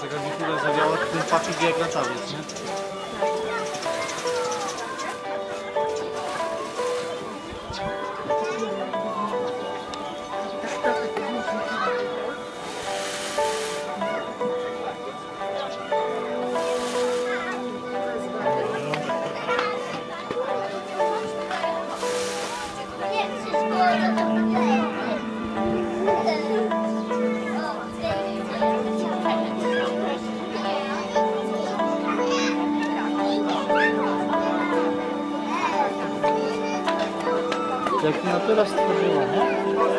Taka wikula zawiała, ten paczek jak na latawiec, nie? Jak natura stworzyła, nie?